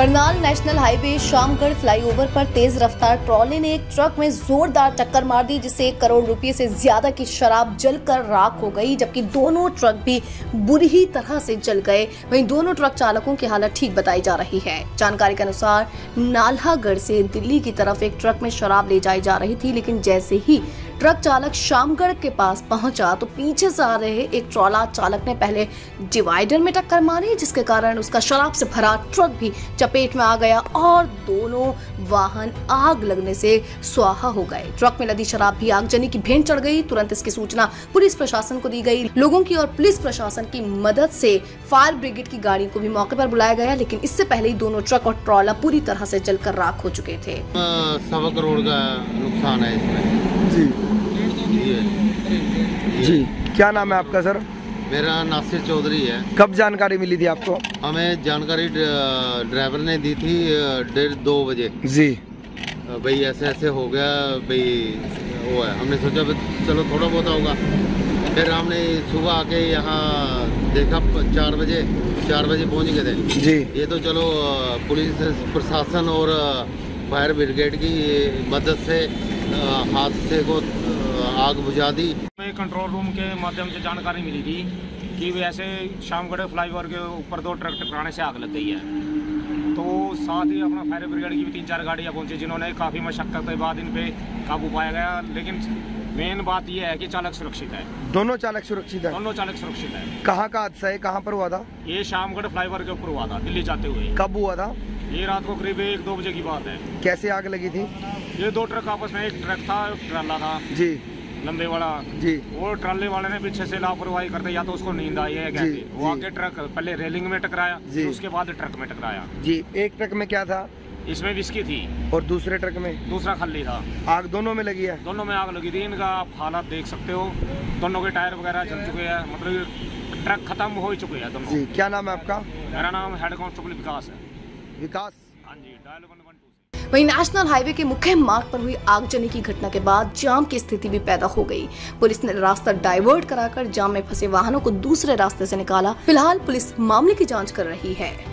Karnal national highway Shamgarh flyover पर तेज रफ्तार ट्रॉली ने एक ट्रक में जोरदार टक्कर मार दी जिससे एक करोड़ रुपए से ज़्यादा की शराब जलकर राख हो गई, जबकि दोनों ट्रक भी बुरी ही तरह से जल गए। वहीं दोनों ट्रक चालकों की हालत ठीक बताई जा रही है। जानकारी के अनुसार, नाल्हागढ़ से दिल्ली की तरफ़ एक ट्रक में शराब ले जाई जा रही थी, लेकिन जैसे ही ट्रक चालक शामगढ़ के पास पहुँचा तो पीछे से आ रहे एक ट्रॉला चालक ने पहले डिवाइडर में टक्कर मारी, जिसके कारण उसका शराब से भरा ट्रक भी चपेट में आ गया और दोनों वाहन आग लगने से स्वाहा हो गए। ट्रक में लदी शराब भी आगजनी की भेंट चढ़ गई। तुरंत इसकी सूचना पुलिस प्रशासन को दी गई। लोगों की और पुलिस प्रशासन की मदद से फायर ब्रिगेड की गाड़ी को भी मौके पर बुलाया गया, लेकिन इससे पहले ही दोनों ट्रक और ट्रॉला पूरी तरह से जलकर राख हो चुके थे। सवा करोड़ का नुकसान है इसमें जी ये जी क्या नाम है आपका सर? मेरा नासिर चौधरी है। कब जानकारी मिली थी आपको? हमें जानकारी ड्राइवर ने दी थी डेढ़ दो बजे। जी। भाई ऐसे ऐसे हो गया भाई वो है। हमने सोचा चलो थोड़ा बहुत होगा। फिर हमने सुबह आके यहाँ देखा चार बजे चार बजे पहुँच गए थे। जी। ये तो चलो पुलिस प्रशासन और फायर ब्रिगेड की मदद से हादसे को आग बुझा दी। हमें कंट्रोल रूम के माध्यम से जानकारी मिली थी कि वैसे शामगढ़ फ्लाईओवर के ऊपर दो ट्रक टकराने से आग लग गई है। तो साथ ही अपना फायर ब्रिगेड की भी तीन चार गाड़ियाँ पहुँची जिन्होंने काफ़ी मशक्कत के बाद इन पे काबू पाया गया। लेकिन मेन बात यह है कि चालक सुरक्षित है। दोनों चालक सुरक्षित है? दोनों चालक सुरक्षित है। कहाँ का हादसा है? कहाँ पर हुआ था? ये शामगढ़ फ्लाईओवर के ऊपर हुआ था दिल्ली जाते हुए। कब हुआ था? ये रात को करीब एक दो बजे की बात है। कैसे आग लगी थी? ये दो ट्रक आपस में एक ट्रक था एक ट्राला था। जी। लंबे वाला। जी। वो ट्राले वाले ने पीछे से लापरवाही करते या तो उसको नींद आई है जी, वो। आके ट्रक पहले रेलिंग में टकराया जी। उसके बाद ट्रक में टकराया। जी एक ट्रक में क्या था? इसमें विस्की थी। और दूसरे ट्रक में? दूसरा खाली था। आग दोनों में लगी है? दोनों में आग लगी थी। इनका आप हालात देख सकते हो। दोनों के टायर वगैरह जल चुके हैं। मतलब ट्रक खत्म हो ही चुके हैं दोनों। जी क्या नाम है आपका? मेरा नाम हेड कांस्टेबल विकास है। विकास? हाँ जी डायल वन वन टू वहीं नेशनल हाईवे के मुख्य मार्ग पर हुई आगजनी की घटना के बाद जाम की स्थिति भी पैदा हो गई। पुलिस ने रास्ता डाइवर्ट कराकर जाम में फंसे वाहनों को दूसरे रास्ते से निकाला। फ़िलहाल पुलिस मामले की जाँच कर रही है।